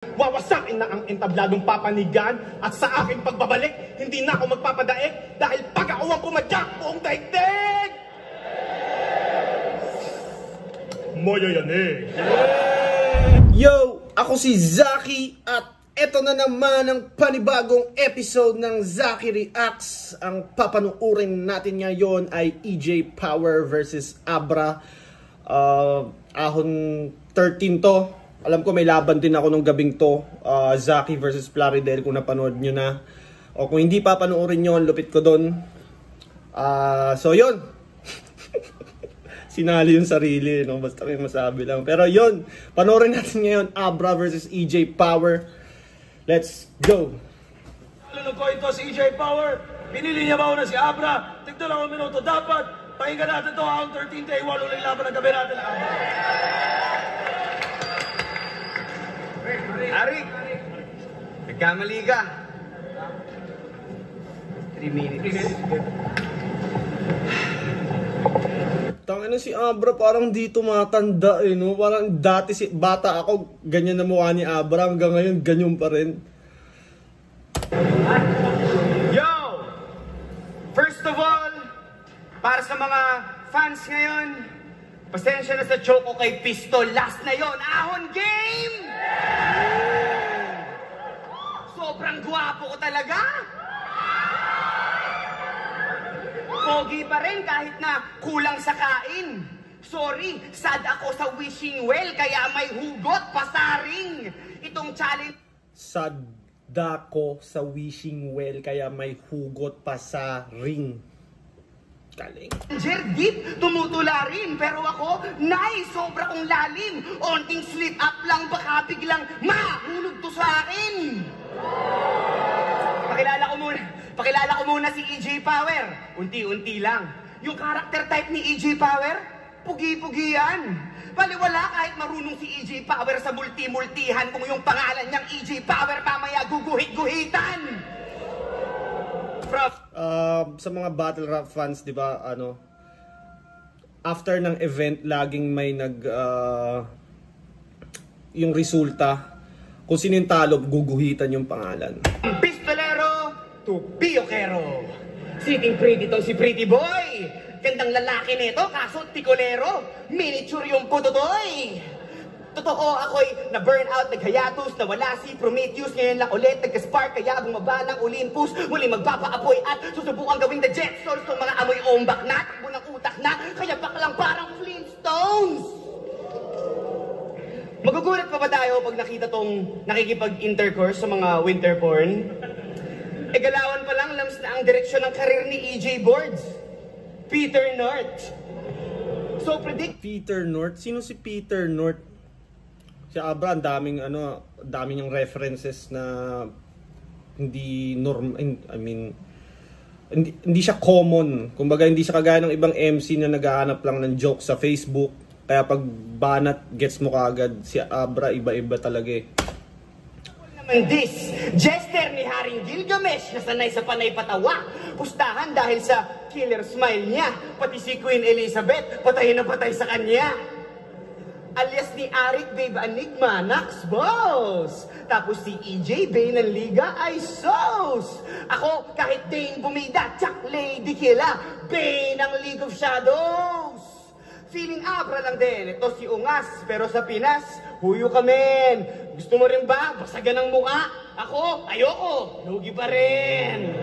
Wawasakin na ang entabladong papanigan at sa aking pagbabalik, hindi na ako magpapadaig dahil pag ako ang pumadyak buong daigdig! Moyo yan eh. Yo! Ako si Zaki at eto na naman ang panibagong episode ng Zaki Reacts. Ang papanuurin natin ngayon ay EJ Power versus Abra. Uh, ahon 13 to. Alam ko may laban din ako nung gabing to. Uh, Zaki versus Plaridel kung napanood nyo na. O kung hindi pa panoorin nyo, lupit ko doon. Uh, so yun, sinali yung sarili, no? Basta may masabi lang. Pero yun, panoorin natin ngayon, Abra versus EJ Power. Let's go! Ano ko ito si EJ Power? Pinili niya ba una si Abra? Tignan lang ang minuto. Dapat, pakinggan natin to ang 13 day, walo lang laban ng gabi natin. Arik, nagkamali ka. 3 minutes. Tangina si Abra parang di tumatanda eh, no? Parang dati si bata ako, ganyan na mukha ni Abra. Hanggang ngayon, ganyan pa rin. Yo! First of all, para sa mga fans ngayon, pasensya na sa choco kay Pistol. Last na yon, ahon game! Sobrang gwapo ko talaga! Pogi pa rin kahit na kulang sa kain. Sorry, sad ako sa wishing well kaya may hugot pasaring. Itong challenge Sada ko sa wishing well kaya may hugot pa sa ring. Galing. Jer, deep, tumutula rin. Pero ako, nay, sobra kong lalim. Onting slip up lang, baka biglang mahulog to sa akin. Pakilala ko muna, pakilala ko muna si EJ Power. Unti-unti lang. Yung character type ni EJ Power, pugi-pugi yan. Paliwala kahit marunong si EJ Power sa multi-multihan kung yung pangalan niyang EJ Power mamaya guguhit-guhitan. Uh, sa mga battle rap fans, 'di ba, ano after ng event laging may nag uh, yung resulta kung sino yung talo, guguhitan yung pangalan. Pistolero to Piyokero. Sitting pretty tong si Pretty Boy. Gandang lalaki nito, kaso tikolero. Miniature yung putotoy. Totoo, ako'y na-burn out, naghayatus, nawala si Prometheus. Ngayon lang ulit, nagka-spark, kaya bumaba ng Olympus. Muli magpapaapoy at susubukan gawing the Jetsons. Itong mga amoy ombak na, takbo ng utak na, kaya baklang parang Flintstones. Magugulat pa ba tayo pag nakita tong nakikipag-intercourse sa mga winter porn? E galawan pa lang, lams na ang direksyon ng karir ni EJ Boards. Peter North. So predict Peter North, sino si Peter North? Si Abra, ang daming ano, daming yung references na hindi norm I mean hindi, hindi siya common. Kumbaga hindi siya kagaya ng ibang MC na naghahanap lang ng joke sa Facebook. Kaya pag banat gets mo kagad si Abra iba-iba talaga eh. naman this, jester ni Haring Gilgamesh na sanay sa panay patawa. Pustahan dahil sa killer smile niya. Pati si Queen Elizabeth, patay na patay sa kanya. Alias ni Arik Babe Enigma, Nax Boss. Tapos si EJ Bay ng Liga ay Sos. Ako, kahit Dane Bumida, Chuck Lady Killa, Bay ng League of Shadows. Feeling abra lang din. Ito si Ungas, pero sa Pinas, huyo ka men. Gusto mo rin ba? Basagan ang muka. Ako, ayoko. Lugi pa rin.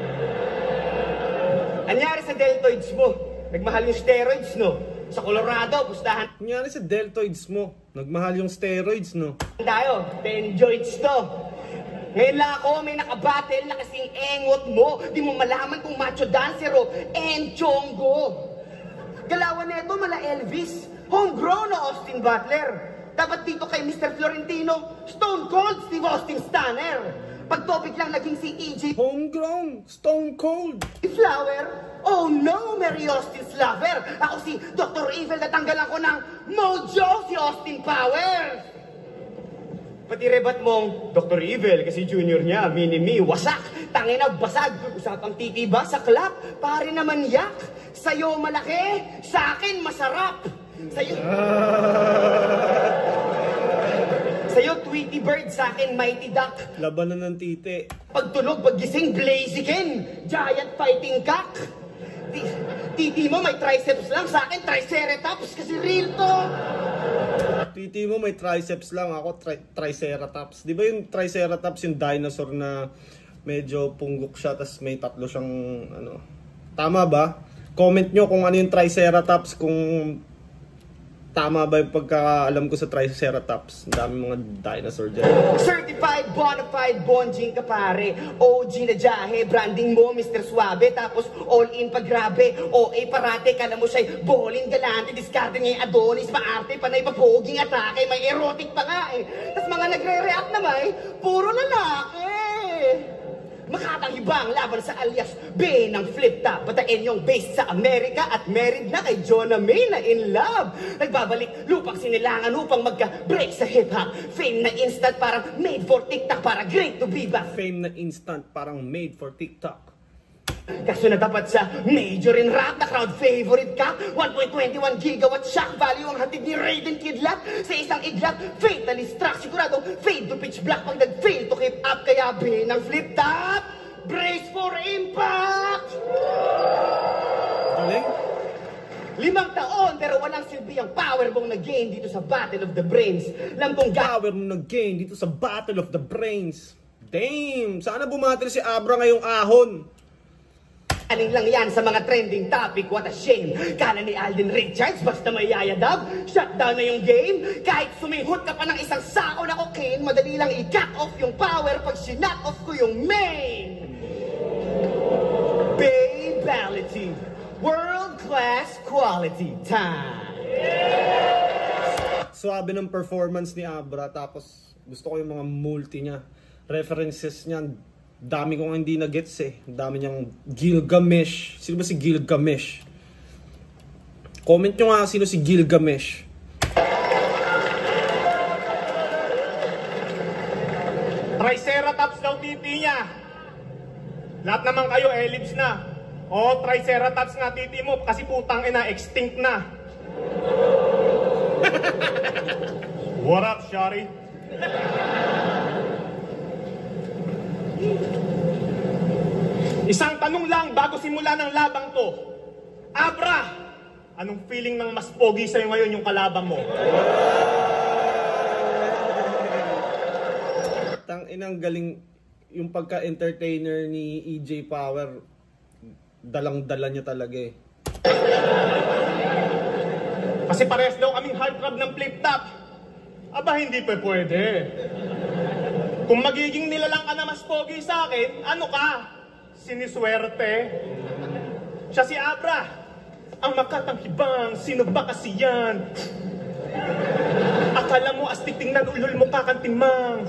Anyari sa deltoids mo? Nagmahal yung steroids, no? Sa Colorado, pustahan Nangyari sa deltoids mo, nagmahal yung steroids no. tayo. 10 joints to. Ngayon lang ako may nakabattle na kasing engot mo. Di mo malaman kung macho dancer o enchongo. Galawan na ito, mala Elvis. Homegrown na Austin Butler. Dapat dito kay Mr. Florentino, Stone Cold Steve Austin Stunner. Pag topic lang naging si E.J. Homegrown, stone cold. Flower? Oh no, Mary Austin's lover! Ako si Dr. Evil na tanggalan ko ng mojo si Austin Powers! Pati rebat mong Dr. Evil kasi junior niya, mini-me, wasak, tangina basag, usapang titiba sa club, pare naman yak, sa'yo malaki, sa akin masarap. Sa'yo... Sa'yo, Tweety Bird, sa akin, Mighty Duck. Labanan ng titi. Pagtulog, paggising, Blaziken! Giant fighting cock! Ti- Titi mo may triceps lang, sa akin triceratops kasi real to! Titi mo may triceps lang, ako tri- triceratops. Di ba yung triceratops yung dinosaur na medyo punggok siya tas may tatlo siyang ano. Tama ba? Comment nyo kung ano yung triceratops kung tama ba yung pagkakaalam ko sa triceratops. Ang dami mga dinosaur dyan. Certified bonafide bonjing ka pare. OG na jahe, branding mo Mr. Suave. Tapos all in pag grabe. OA parate ka na mo siya'y bowling galante. Discarte niya yung Adonis, maarte, panay pa poging atake. May erotic pa nga eh. Tapos mga nagre-react naman, puro lalaki. Makatang ibang laban sa alias B ng flip top. Batain yung based sa Amerika at married na kay Jonah May na in love. Nagbabalik lupang sinilangan upang magka-break sa hip-hop. Fame na instant parang made for TikTok para great to be back. Fame na instant parang made for TikTok. Kaso na dapat sa major in rap na crowd favorite ka 1.21 gigawatt shock value ang hatid ni Raiden Kidlat Sa isang iglat, fatally struck Siguradong fade to pitch black Pag nag-fail to keep up Kaya ng flip top Brace for impact! Galing? Limang taon pero walang silbi ang power mong nag-gain dito sa Battle of the Brains Lambong ga... Power mo nag-gain dito sa Battle of the Brains. Damn! Sana bumatil si Abra ngayong ahon. Aling lang yan sa mga trending topic, what a shame. Kala ni Alden Richards, basta may yayadab, shutdown na yung game. Kahit suminghot ka pa ng isang sako na cocaine, madali lang i-cut off yung power pag sinat off ko yung main. Babality, world-class quality time. Suwabe ng performance ni Abra. Tapos gusto ko yung mga multi niya. References niya. Dami kong hindi na-gets eh. Ang Dami niyang Gilgamesh. Sino ba si Gilgamesh? Comment nyo nga sino si Gilgamesh. Triceratops daw titi niya. Lahat naman kayo, ellipse na. O, Triceratops nga titi mo kasi putang ina, extinct na. What up, Shari? Isang tanong lang bago simula ng labang to. Abra, anong feeling ng mas pogi sa'yo ngayon yung kalabang mo? Tang inang galing yung pagka-entertainer ni EJ Power. Dalang-dala niya talaga eh. Kasi parehas daw kaming heartthrob ng flip-top. Aba, hindi pa pwede. Kung magiging nilalang ka na mas pogi sa akin, ano ka? Siniswerte? Siya si Abra. Ang makatanghibang, sino ba kasi yan? Akala mo astig tingnan ulol mo kakantimang.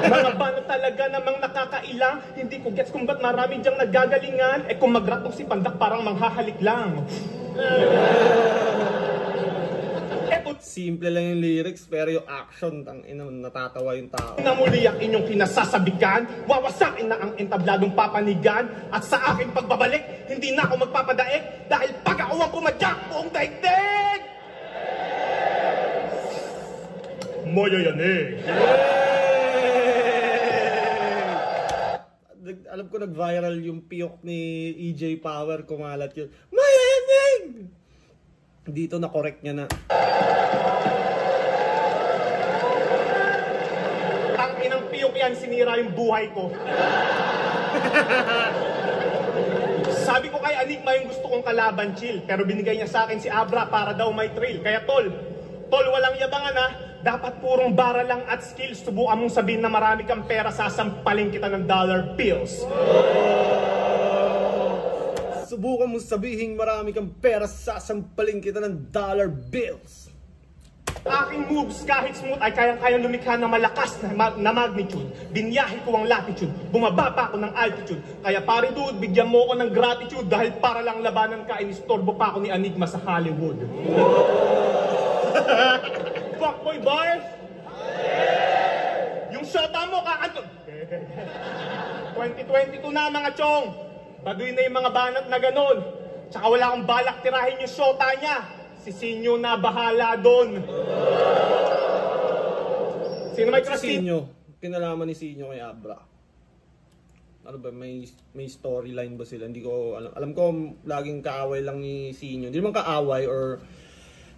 Mga bana talaga namang nakakailang. Hindi ko gets kung ba't marami diyang nagagalingan. Eh kung magratong si Pandak parang manghahalik lang. Simple lang yung lyrics pero yung action, tang ina, natatawa yung tao. na muli ang inyong kinasasabikan, wawasakin na ang entabladong papanigan, at sa aking pagbabalik, hindi na ako magpapadaig dahil pag ako ang pumadyak buong daigdig! Moyo yan eh. Alam ko nag-viral yung piyok ni EJ Power, kumalat yun. Mayanig! Dito na correct niya na. Ang inang piyok yan, sinira yung buhay ko. Sabi ko kay Enigma yung gusto kong kalaban, chill. Pero binigay niya sa akin si Abra para daw may thrill. Kaya tol, tol walang yabangan ha. Dapat purong bara lang at skills. Subukan mong sabihin na marami kang pera, sasampalin kita ng dollar bills. Subukan mo sabihin marami kang pera, sasampaling kita ng dollar bills. Aking moves kahit smooth ay kayang-kayang lumikha ng malakas na, ma- na magnitude. Binyahe ko ang latitude, bumaba pa ako ng altitude. Kaya pare dude, bigyan mo ko ng gratitude dahil para lang labanan ka, inistorbo pa ako ni Enigma sa Hollywood. Fuckboy bars! Yung shota mo, kakanto... 2022 na mga chong! Baduy na yung mga banat na ganun. Tsaka wala akong balak tirahin yung shota niya. Si Sinyo na bahala doon. Sino may dito? Sinyo. Kinalaman ni Sinyo kay Abra. Ano ba, may may storyline ba sila? Hindi ko alam. Alam ko laging kaaway lang ni Sinyo. Hindi naman kaaway or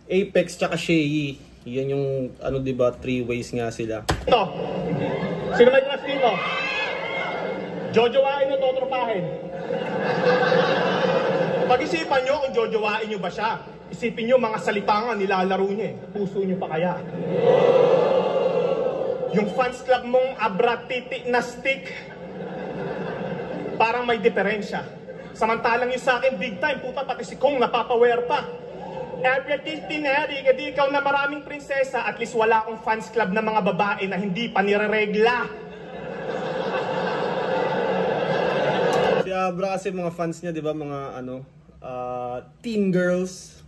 Apex tsaka Shay. Yan yung ano 'di ba, three ways nga sila. Ito. Sino may crush dito? Jojowain o totropahin? Pag-isipan nyo kung jojowain nyo ba siya. Isipin nyo mga salitangan nilalaro niya eh. Puso nyo pa kaya. Yung fans club mong abra titi na stick, parang may diferensya. Samantalang yung sa akin, big time, puta pati si Kong napapawer pa. Abra titi na, di ka di ikaw na maraming prinsesa, at least wala akong fans club na mga babae na hindi pa nireregla. Abra kasi mga fans niya 'di ba, mga ano, ah, teen girls.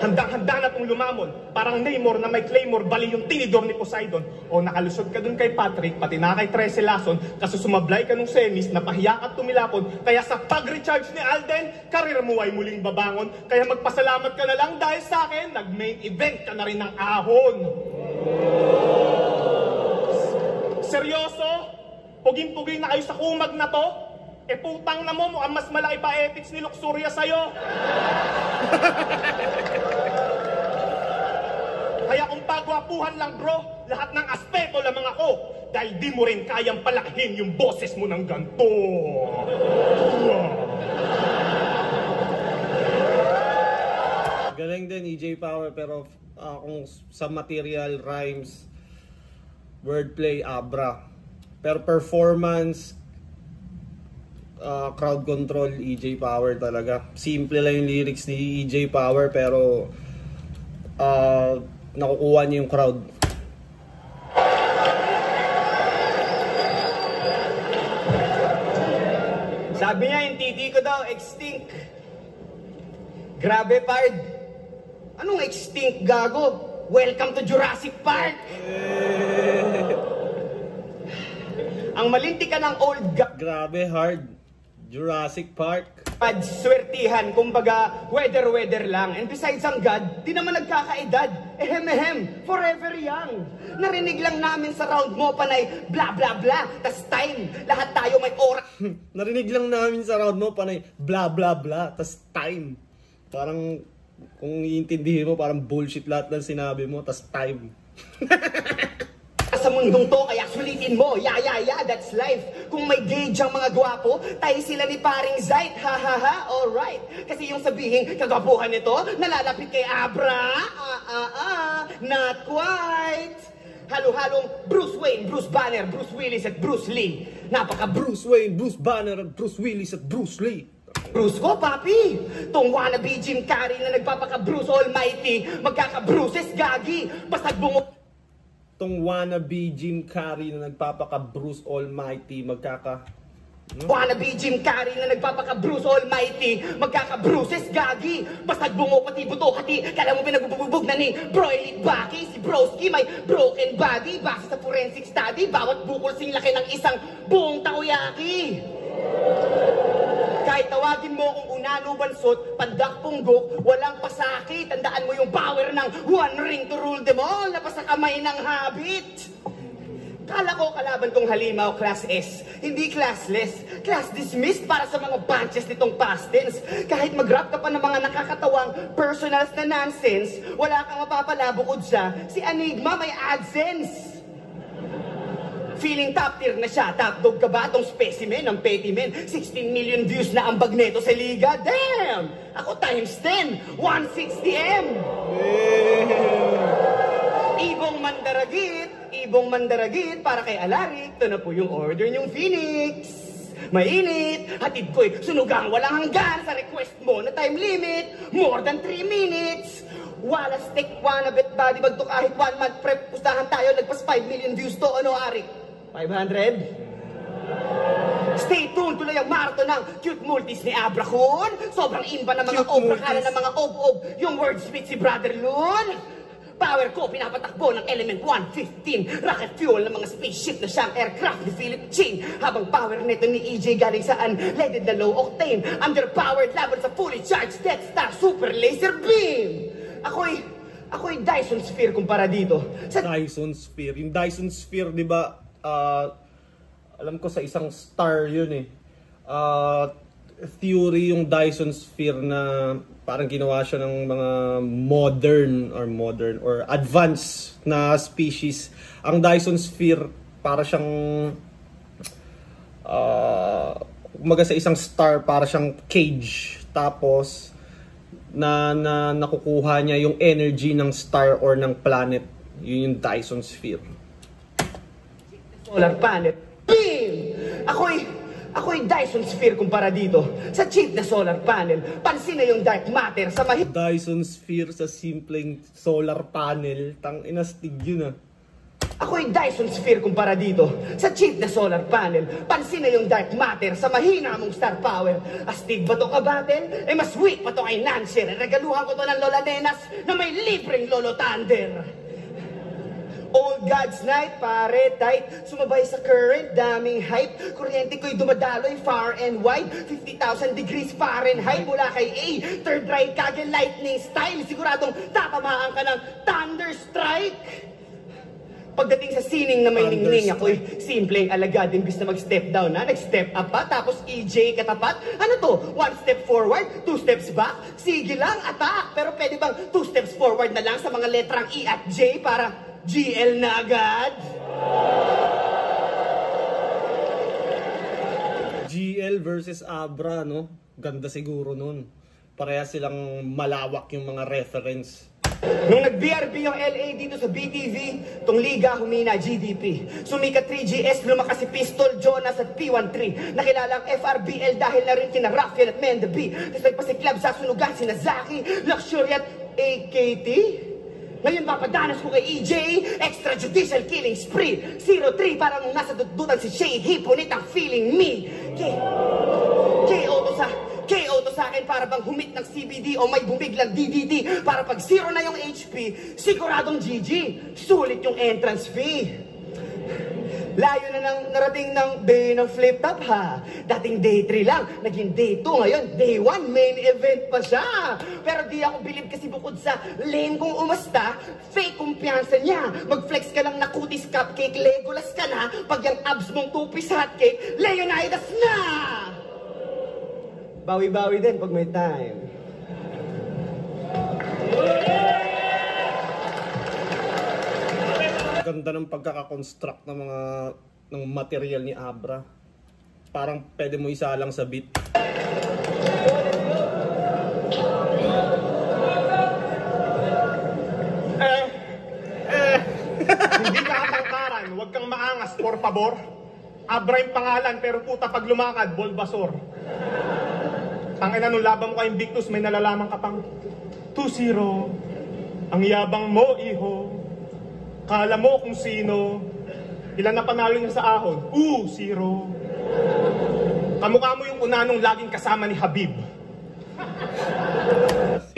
Handang-handa na itong lumamon. Parang Namor na may Claymore, bali yung tinidor ni Poseidon. O nakalusot ka dun kay Patrick, pati na kay Trece Lason, kaso sumablay ka nung semis, napahiya at tumilapon. Kaya sa pag-recharge ni Alden, karir mo ay muling babangon. Kaya magpasalamat ka na lang dahil sa akin, nag-main event ka na rin ng ahon. Seryoso? Puging-puging na kayo sa kumag na to? E putang na mo, mukhang mas malaki pa ethics ni Luxuria sa'yo. Kaya kung pagwapuhan lang bro, lahat ng aspeto lamang ako. Dahil di mo rin kayang palakihin yung boses mo ng ganto. Galing din EJ Power pero ah, kung sa material, rhymes, wordplay, Abra. Pero performance, ah, crowd control, EJ Power talaga. Simple lang yung lyrics ni EJ Power pero ah, nakukuha niya yung crowd. Sabi niya, yung titi ko daw, extinct. Grabe, pard. Anong extinct, gago? Welcome to Jurassic Park! Ang malinti ka ng old Grabe, hard. Jurassic Park. God, swertihan, kumbaga, weather-weather lang. And besides ang God, di naman nagkakaedad. Ehem-ehem, forever young. Narinig lang namin sa round mo, panay, bla bla bla, tas time, lahat tayo may oras. Narinig lang namin sa round mo, panay bla bla bla, tas time. Parang, kung iintindihin mo, parang bullshit lahat ng sinabi mo, tas time. sa mundong to, kaya sulitin mo, ya ya ya, that's life. Kung may gauge ang mga gwapo, tayo sila ni paring Zait, ha ha ha, alright. Kasi yung sabihin, kagabuhan nito, nalalapit kay Abra, ah ah ah, not quite. Halo-halong Bruce Wayne, Bruce Banner, Bruce Willis at Bruce Lee. Napaka Bruce Wayne, Bruce Banner, at Bruce Willis at Bruce Lee. Bruce ko, papi! Tong wannabe Jim Carrey na nagpapaka-Bruce Almighty, magkaka-Bruces gagi, basta bungo Tong wannabe Jim Carrey na nagpapaka Bruce Almighty, magkaka... Wannabe Jim Carrey na nagpapaka-Bruce Almighty, magkaka-Bruces gagi, basta bungo pati buto hati, kala mo pinagbububog na ni Broily Baki, si Broski may broken body, base sa forensic study, bawat bukol sing laki ng isang buong takoyaki. Kahit tawagin mo akong unano bansot, pandak punggok, walang pasakit. Tandaan mo yung power ng one ring to rule them all na sa kamay ng habit. Kala ko kalaban tong halimaw class S, hindi classless. Class dismissed para sa mga bunches nitong past tense. Kahit mag-rap ka pa ng mga nakakatawang personals na nonsense, wala kang mapapala bukod sa si Enigma may AdSense. Feeling top tier na siya, top dog ka ba tong specimen ng petty men? 16 million views na ang bag neto sa liga, damn! Ako times 10, 160M! Ibong mandaragit, ibong mandaragit para kay Alaric, ito na po yung order niyong Phoenix. Mainit, hatid ko'y sunugang walang hanggan sa request mo na time limit, more than 3 minutes. Wala stick, wanna bet body bag to kahit one month prep, pustahan tayo, nagpas 5 million views to, ano Arik? 500? Stay tuned tuloy ang marathon ng cute multis ni Abra Kun. Sobrang imba ng mga Cute obra multis. kala ng mga ob-ob. Yung wordsmith si Brother Loon. Power ko, pinapatakbo ng Element 115. Rocket fuel ng mga spaceship na siyang aircraft ni Philip Chin. Habang power nito ni EJ galing saan? Leaded na low octane. Underpowered laban sa fully charged Death Star Super Laser Beam. Ako'y Ako'y Dyson Sphere kumpara dito. Sa Dyson Sphere. Yung Dyson Sphere, di ba, ah, alam ko sa isang star yun eh. Ah, theory yung Dyson Sphere na parang ginawa siya ng mga modern or modern or advanced na species. Ang Dyson Sphere para siyang ah, umaga sa isang star para siyang cage. Tapos na, na nakukuha niya yung energy ng star or ng planet. Yun yung Dyson Sphere. Solar panel. Beam! Ako'y, ako'y Dyson Sphere kumpara dito. Sa cheap na solar panel, pansin na yung dark matter sa mahit Dyson Sphere sa simpleng solar panel. Tang inastig yun ah. Ako'y Dyson Sphere kumpara dito. Sa cheap na solar panel, pansin na yung dark matter sa mahina mong star power. Astig ba to ka battle? Eh mas weak pa to kay Nancy. Regaluhan ko to ng Lola Nenas na may libreng Lolo Thunder. Old God's Night, pare, tight. Sumabay sa current, daming hype. Kuryente ko'y dumadaloy far and wide. 50,000 degrees Fahrenheit mula kay A. Third right kage lightning style. Siguradong tatamaan ka ng thunder strike. Pagdating sa sining na may ningning ako'y simpleng alagad imbis na mag-step down na, nag-step up pa, tapos EJ katapat. Ano to? One step forward, two steps back? Sige lang, attack! Pero pwede bang two steps forward na lang sa mga letrang E at J para GL na agad? GL versus Abra, no? Ganda siguro nun. Pareha silang malawak yung mga reference. Nung nag-BRB yung LA dito sa BTV, tong liga humina GDP. Sumikat 3GS, lumakas si Pistol, Jonas at P13. Nakilala ang FRBL dahil na rin kina Rafael at Mendabi. Tapos pa si Club sa sunugan, si Nazaki, Luxury at AKT. Ngayon papadanas ko kay EJ, extrajudicial killing spree. 03 parang nasa dudutan si Shay Hiponit ang feeling me. K KO to sa KO to sa akin para bang humit ng CBD o may bumiglang DDD para pag zero na yung HP, siguradong GG. Sulit yung entrance fee. Layo na nang narating ng day ng flip top ha. Dating day 3 lang, naging day 2 ngayon, day 1, main event pa siya. Pero di ako bilib kasi bukod sa lame kong umasta, fake kumpiyansa niya. Mag-flex ka lang na kutis cupcake, Legolas ka na, pag yung abs mong two-piece hotcake, Leonidas na! Bawi-bawi din pag may time. Ganda ng pagkakakonstruct ng mga ng material ni Abra. Parang pwede mo isa lang sa beat. Eh, eh, hindi ka katangkaran, huwag kang maangas, por favor. Abra yung pangalan, pero puta pag lumakad, Bulbasaur. Tangina nung laban mo kay Invictus, may nalalaman ka pang 2-0. Ang yabang mo, iho. Kala mo kung sino. Ilan na panalo niya sa ahon? Uh, zero. Kamukha mo yung una nung laging kasama ni Habib.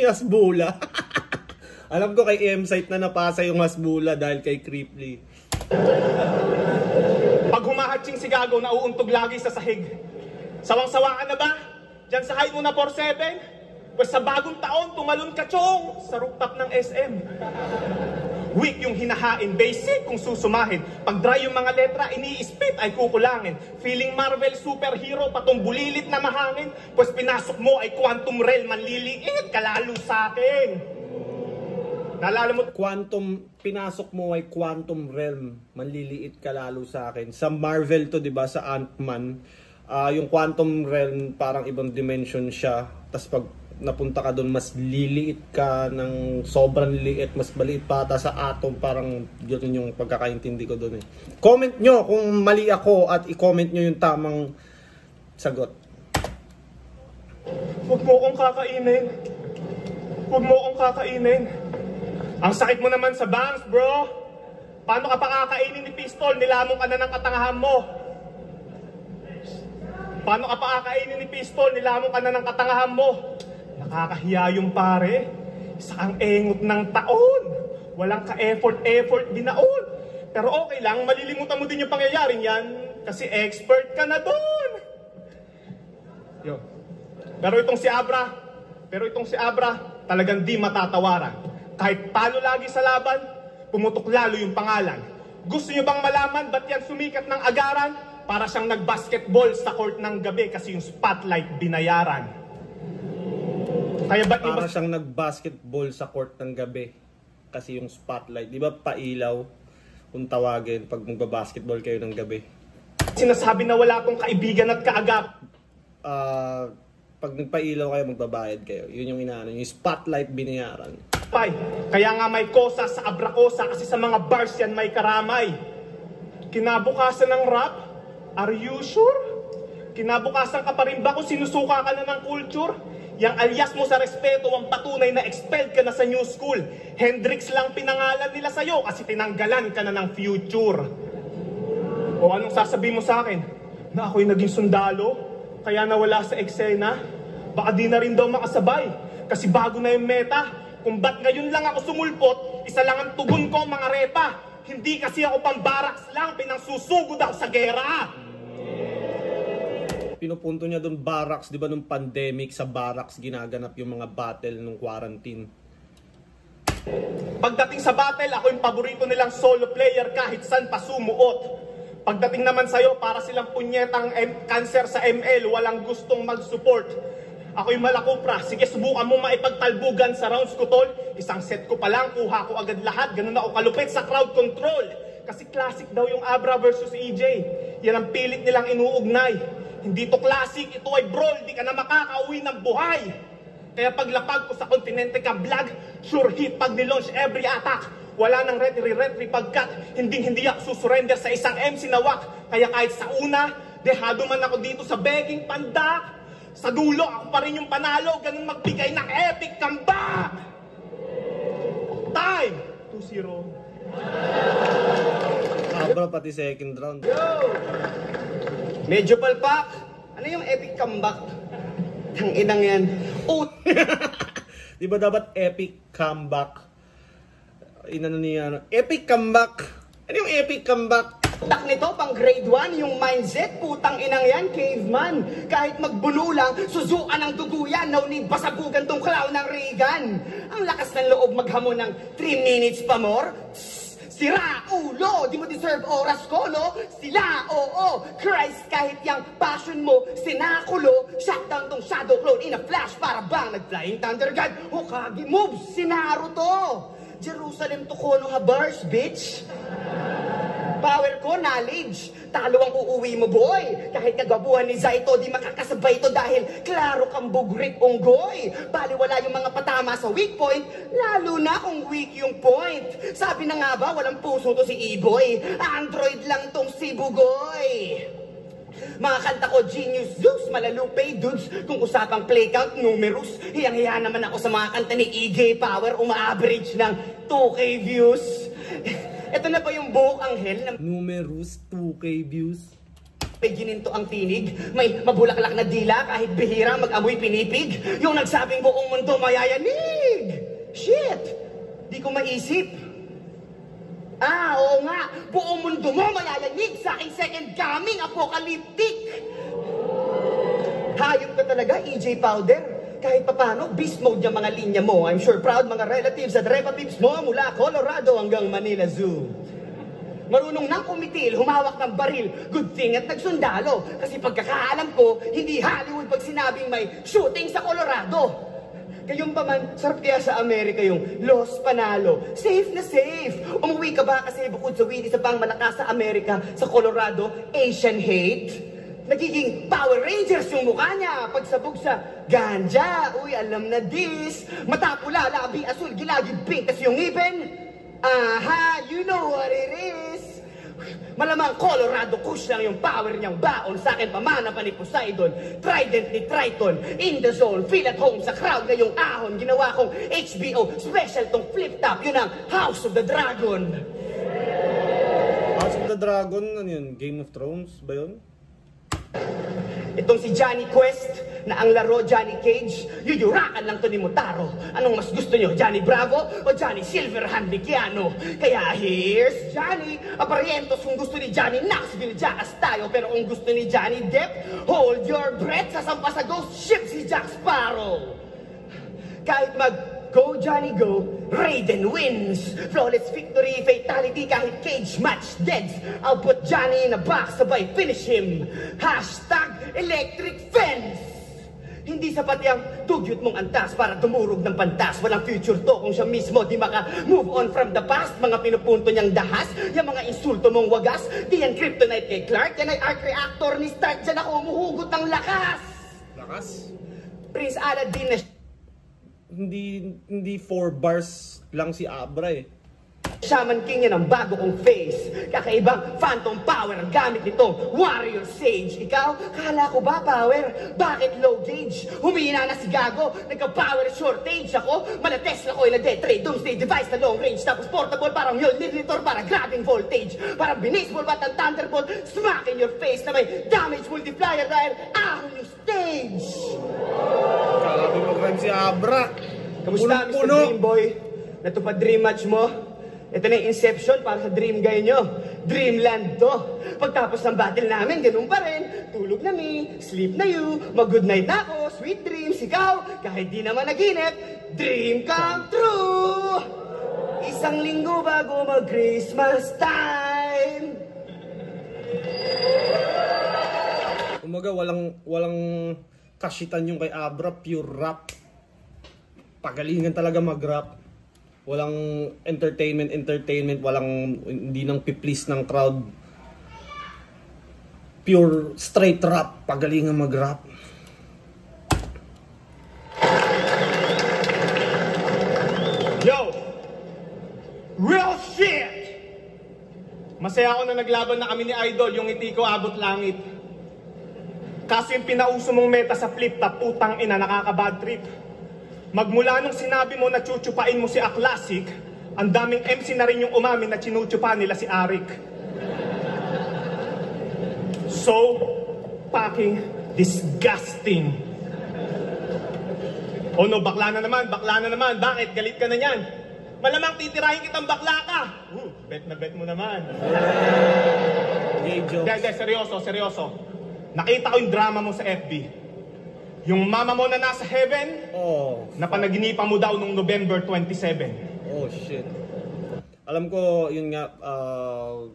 Hasbula. Alam ko kay M-Site na napasa yung Hasbula dahil kay Creeply. Pag humahatsing si Gago, nauuntog lagi sa sahig. Sawang-sawa ka na ba? Diyan sa height mo na 4'7"? Pues sa bagong taon, tumalon ka chong sa rooftop ng SM. Weak yung hinahain, basic kung susumahin. Pag dry yung mga letra, ini-spit ay kukulangin. Feeling Marvel superhero, patong bulilit na mahangin. Pues pinasok mo ay quantum realm, manliliit ka lalo sa akin. Naalala mo, Quantum, pinasok mo ay Quantum Realm. Manliliit ka lalo sa akin. Sa Marvel to, di ba? Sa Ant-Man. ah, yung Quantum Realm, parang ibang dimension siya. Tapos pag napunta ka doon, mas liliit ka ng sobrang liit. Mas maliit pa ata sa atom. Parang yun yung pagkakaintindi ko doon eh. Comment nyo kung mali ako at i-comment nyo yung tamang sagot. Huwag mo akong kakainin. Huwag mo akong kakainin. Ang sakit mo naman sa bangs, bro. Paano ka pa kakainin ni Pistol? Nilamong ka na ng katangahan mo. Paano ka pa kakainin ni Pistol? Nilamong ka na ng katangahan mo. Nakakahiya yung pare. Isa kang engot ng taon. Walang ka-effort-effort binaon. Pero okay lang, malilimutan mo din yung pangyayaring yan kasi expert ka na doon. Yo. Pero itong si Abra, pero itong si Abra, talagang di matatawaran. Kahit talo lagi sa laban, pumutok lalo yung pangalan. Gusto nyo bang malaman ba't yan sumikat ng agaran? Para siyang nag-basketball sa court ng gabi kasi yung spotlight binayaran. Kaya ba't iba Para siyang nag-basketball sa court ng gabi. Kasi yung spotlight, di ba pailaw kung tawagin pag magbabasketball kayo ng gabi. sinasabi na wala akong kaibigan at kaagap? Ah, pag nagpailaw kayo, magbabayad kayo. Yun yung inaano, yung spotlight binayaran. Pay, kaya nga may kosa sa abrakosa kasi sa mga bars yan may karamay. Kinabukasan ng rap? Are you sure? Kinabukasan ka pa rin ba kung sinusuka ka na ng culture? Yang alias mo sa respeto ang patunay na expelled ka na sa new school. Hendrix lang pinangalan nila sa'yo kasi tinanggalan ka na ng future. O anong sasabihin mo sa akin? Na ako'y naging sundalo? Kaya nawala sa eksena? Baka di na rin daw makasabay. Kasi bago na yung meta. Kung ba't ngayon lang ako sumulpot, isa lang ang tugon ko mga repa. Hindi kasi ako pambaraks lang, pinangsusugod ako sa gera. Pinupunto niya doon barracks, di ba nung pandemic, sa barracks ginaganap yung mga battle nung quarantine. Pagdating sa battle, ako yung paborito nilang solo player kahit saan pa sumuot. Pagdating naman sa'yo, para silang punyetang M- cancer sa ML, walang gustong mag-support. Ako yung malakupra, sige subukan mo maipagtalbugan sa rounds ko tol. Isang set ko pa lang, kuha ko agad lahat, ganun ako kalupit sa crowd control. Kasi classic daw yung Abra versus EJ. Yan ang pilit nilang inuugnay. Hindi to classic, ito ay brawl, di ka na makakauwi ng buhay. Kaya paglapag ko sa kontinente ka vlog, sure hit pag nilaunch every attack. Wala nang retry retry pagkat hindi hindi ako susurrender sa isang MC na wak. Kaya kahit sa una, dehado man ako dito sa begging pandak. Sa dulo, ako pa rin yung panalo, ganun magbigay ng epic comeback. Time! 2-0. Abra pati second round. Medyo palpak. Ano yung epic comeback? Tang inang yan. Oh, Di ba dapat epic comeback? Inano niya, ano? epic comeback. Ano yung epic comeback? tak nito pang grade 1 yung mindset. Putang inang yan, caveman. Kahit magbulo lang, suzuan ang dugo yan. No need basagugan tong clown ng Reagan. Ang lakas ng loob maghamon ng 3 minutes pa more. Tss, Sira, ulo, di mo deserve oras ko, no? Sila, oo, Christ, kahit yung passion mo, sinakulo, shutdown tong shadow clone in a flash, para bang nag-flying thunder god, Hokage moves, sinaro to. Jerusalem to Kono Habars, bitch. Power ko, knowledge. Talo ang uuwi mo, boy. Kahit kagabuhan ni Zaito, di makakasabay to dahil klaro kang bugrit unggoy. Baliwala yung mga patama sa weak point, lalo na kung weak yung point. Sabi na nga ba, walang puso to si E-boy. Android lang tong si Bugoy. Mga kanta ko, Genius Zeus, Malalupe, Dudes, kung usapang play count, numerous, hiyang-hiya naman ako sa mga kanta ni EJ Power, uma-average ng 2K views. Ito na pa yung buhok anghel na Numerous 2k views. may gininto ang tinig, may mabulaklak na dila kahit bihirang mag-amoy pinipig, yung nagsabing buong mundo mayayanig. Shit! Di ko maisip. Ah, oo nga, buong mundo mo mayayanig sa aking second coming, apocalyptic. Hayop ka talaga, EJ Powder. Kahit papano, beast mode yung mga linya mo. I'm sure proud mga relatives at relatives mo mula Colorado hanggang Manila Zoo. Marunong nang kumitil, humawak ng baril. Good thing at nagsundalo. Kasi pagkakaalam ko, hindi Hollywood pag sinabing may shooting sa Colorado. Kayong pa man, sarap kaya sa Amerika yung lost panalo. Safe na safe. Umuwi ka ba kasi bukod sa weed, isa pang malakas sa Amerika, sa Colorado, Asian hate? Nagiging Power Rangers yung mukha niya. Pagsabog sa ganja, uy, alam na this. Mata pula, labi, asul, gilagid, pink, tas yung ngipin. Aha, you know what it is. Malamang Colorado Kush lang yung power niyang baon sa akin pamana pa ni Poseidon Trident ni Triton In the zone, feel at home sa crowd ngayong ahon Ginawa kong HBO special tong flip top Yun ang House of the Dragon House of the Dragon, ano yun? Game of Thrones ba yun? Itong si Johnny Quest na ang laro Johnny Cage, yuyurakan lang to ni Mutaro. Anong mas gusto nyo, Johnny Bravo o Johnny Silverhand Bicchiano? Kaya here's Johnny. Aparientos kung gusto ni Johnny Knoxville, Jackass tayo. Pero kung gusto ni Johnny Depp, hold your breath. Sasampa sa ghost ship si Jack Sparrow. Kahit mag Go Johnny go, Raiden wins! Flawless victory, fatality kahit cage match deads. I'll put Johnny in a box sabay finish him. Hashtag electric fence! Hindi sapat yung dugyot mong antas para tumurog ng pantas. Walang future to kung siya mismo di maka move on from the past. Mga pinupunto niyang dahas, yung mga insulto mong wagas. Di yan kryptonite kay Clark, yan ay arc reactor ni Stark. Diyan ako umuhugot ng lakas. Lakas? Prince Aladdin na Hindi, hindi four bars lang si Abra eh. Shaman King yan ang bago kong face. Kakaibang phantom power ang gamit nitong warrior sage. Ikaw, kala ko ba power? Bakit low gauge? Humina na si Gago. Nagka-power shortage ako. Mala Tesla ko ila trade doomsday device na long range. Tapos portable parang Mjolnir para grabbing voltage. Parang binisball bat ng Thunderbolt. Smack in your face na may damage multiplier dahil ahon yung stage. Grabe mag-rhyme si Abra. Kamusta, Mr. Punong-puno. Dream Boy? Natupad dream match mo? Ito na yung Inception para sa dream guy nyo. Dreamland to. Pagtapos ng battle namin, ganun pa rin. Tulog na me, sleep na you, mag-good night na ako, sweet dreams, ikaw, kahit di naman naginip, dream come true! Isang linggo bago mag-Christmas time! Umaga, walang, walang kasitan yung kay Abra, pure rap. Pagalingan talaga mag-rap. Walang entertainment, entertainment, walang hindi nang piplease ng crowd. Pure straight rap, pagalingan mag-rap. Yo! Real shit! Masaya ako na naglaban na kami ni Idol, yung ngiti ko abot langit. Kaso yung pinauso mong meta sa flip top, utang ina, nakaka-bad trip. Magmula nung sinabi mo na chuchupain mo si A Classic, ang daming MC na rin yung umamin na chinuchupa nila si Arik. So fucking disgusting. Oh no, bakla na naman, bakla na naman. Bakit? Galit ka na niyan. Malamang titirahin kitang bakla ka. Uh, bet na bet mo naman. Hindi, hindi, seryoso, seryoso. Nakita ko yung drama mo sa FB. Yung mama mo na nasa heaven, Oh, na panaginipan mo daw nung November 27. oh shit. Alam ko, yun nga, ah,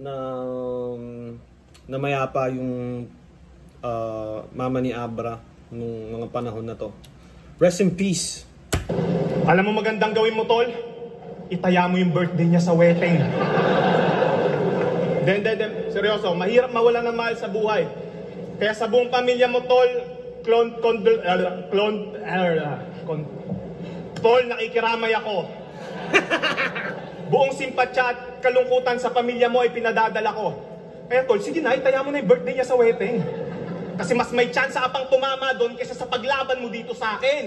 na na mayapa yung ah, mama ni Abra nung mga panahon na to. Rest in peace. Alam mo magandang gawin mo, Tol? Itaya mo yung birthday niya sa wedding. Den, den, den. Seryoso, mahirap mawala ng mahal sa buhay. Kaya sa buong pamilya mo, Tol, clone, condol, uh, clone, uh, con, Tol, nakikiramay ako. Buong simpatsya at kalungkutan sa pamilya mo ay pinadadala ko. Kaya Tol, sige na, itaya mo na yung birthday niya sa wedding. Kasi mas may chance ka pang tumama doon kaysa sa paglaban mo dito sa akin.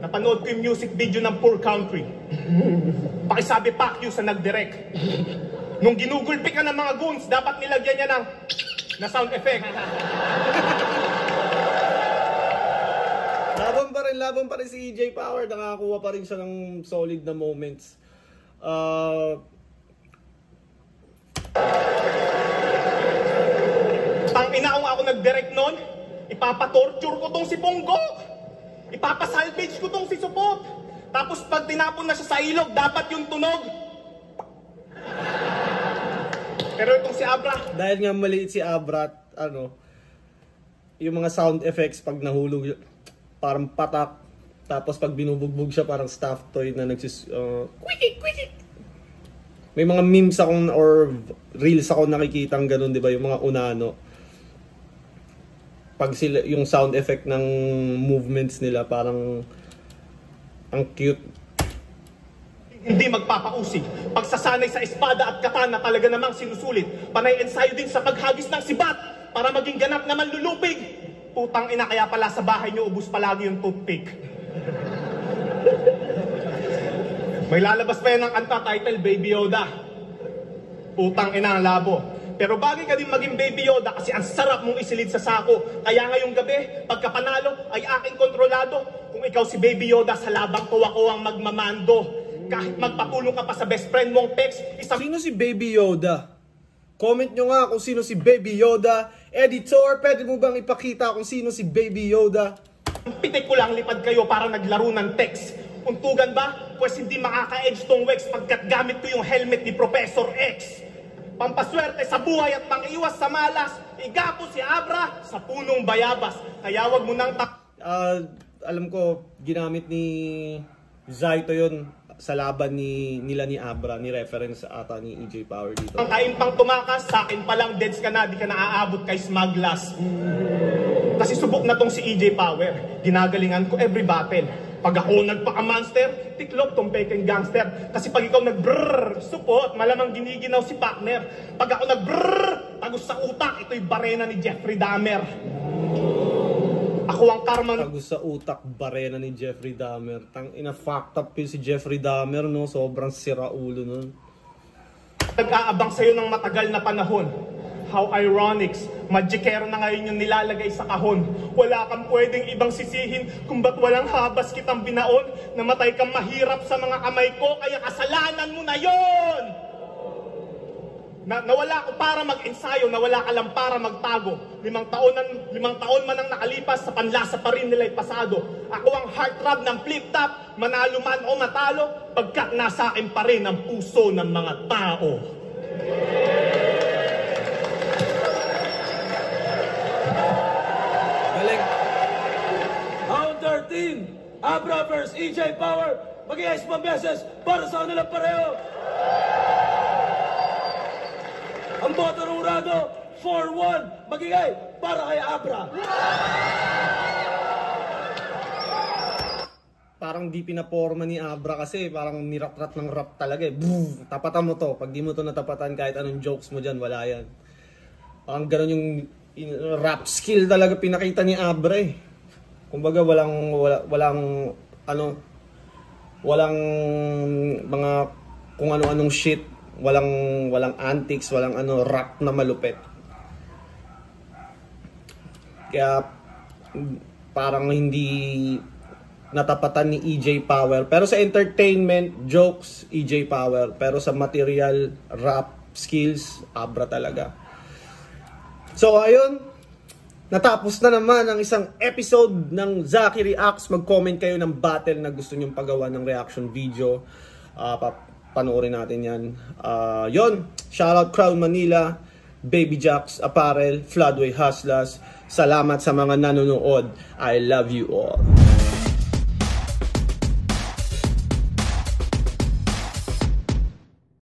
Napanood ko yung music video ng Poor Country. Pakisabi you sa nag-direct. Nung ginugulpi ka ng mga goons, dapat nilagyan niya ng na sound effect. Laban pa rin, laban pa rin si EJ Power. Nakakakuha pa rin siya ng solid na moments. Ah, Tang ina ako nag-direct nun, ipapatorture ko tong si Bongo. Ipapasalvage ko tong si Supot. Tapos pag tinapon na siya sa ilog, dapat yung tunog. Pero itong si Abra, dahil nga maliit si Abra, ano, yung mga sound effects pag nahulog, parang patak. Tapos pag binubugbog siya, parang stuffed toy na nagsis... Uh, quickie. May mga memes akong or reels ako nakikita ng ganun, di ba? Yung mga unano. Pag sila, yung sound effect ng movements nila, parang ang cute. Hindi magpapausig. Pagsasanay sa espada at katana talaga namang sinusulit. Panay ensayo din sa paghagis ng sibat para maging ganap naman lulupig. Putang ina kaya pala sa bahay niyo ubus palagi yung toothpick. May lalabas pa yan ng kanta title Baby Yoda. Putang ina labo. Pero bagay ka din maging Baby Yoda kasi ang sarap mong isilid sa sako. Kaya ngayong gabi, pagkapanalo ay aking kontrolado. Kung ikaw si Baby Yoda, sa labang ko ako ang magmamando. Kahit magpapulong ka pa sa best friend mong Pex, isang Sino si Baby Yoda? Comment nyo nga kung sino si Baby Yoda. Editor, pwede mo bang ipakita kung sino si Baby Yoda? Pitik ko lang lipad kayo para naglaro ng text. Untugan ba? Pwes hindi makaka-edge tong Wex pagkat gamit ko yung helmet ni Professor X. Pampaswerte sa buhay at pangiwas sa malas, igapo si Abra sa punong bayabas. Kaya wag mo nang tak Ah, alam ko, ginamit ni Zaito yun sa laban ni nila ni Abra, ni reference ata ni EJ Power dito. ang kain pang tumakas, sa akin palang deads ka na, di ka naaabot kay Smaglas. Kasi subok na tong si EJ Power. Ginagalingan ko every battle. Pag ako nagpaka-monster, tiklop tong peking gangster. Kasi pag ikaw nag-brrrr, supot, malamang giniginaw si partner. Pag ako nag-brrrr, tagus sa utak, ito'y barena ni Jeffrey Dahmer. Ako ang karma Tagus sa utak barena ni Jeffrey Dahmer. Tang ina fucked up yun si Jeffrey Dahmer no, sobrang sira ulo nun. nag-aabang sa'yo ng matagal na panahon. How ironics, magikero na ngayon yung nilalagay sa kahon. Wala kang pwedeng ibang sisihin kung ba't walang habas kitang binaon. Namatay kang mahirap sa mga kamay ko, kaya kasalanan mo na yon. Na, nawala ko para mag-ensayo, nawala ka lang para magtago. Limang taon, nan, limang taon man ang nakalipas, sa panlasa pa rin nila'y pasado. Ako ang heartthrob ng flip-top, manalo man o matalo, pagkat nasa akin pa rin ang puso ng mga tao. Galing. Round 13, Abra vs. EJ Power. Pa beses para sa kanilang pareho. Ang boto ng Urado, 4-1. Magigay para kay Abra. Parang di pinaporma ni Abra kasi parang nirat-rat ng rap talaga eh. Boom! Tapatan mo to. Pag di mo to natapatan kahit anong jokes mo dyan, wala yan. Parang ganun yung rap skill talaga pinakita ni Abra eh. Kumbaga walang, wala, walang, ano, walang mga kung ano-anong shit. Walang, walang antics, walang ano, rap na malupit. Kaya parang hindi natapatan ni EJ Power. Pero sa entertainment, jokes, EJ Power. Pero sa material, rap, skills, Abra talaga. So ayun, natapos na naman ang isang episode ng Zaki Reacts. Mag-comment kayo ng battle na gusto nyong pagawa ng reaction video. Pa panoorin natin yan. Ah, yun, shoutout Crown Manila, Baby Jacks Apparel, Floodway Hustlers. Salamat sa mga nanonood. I love you all.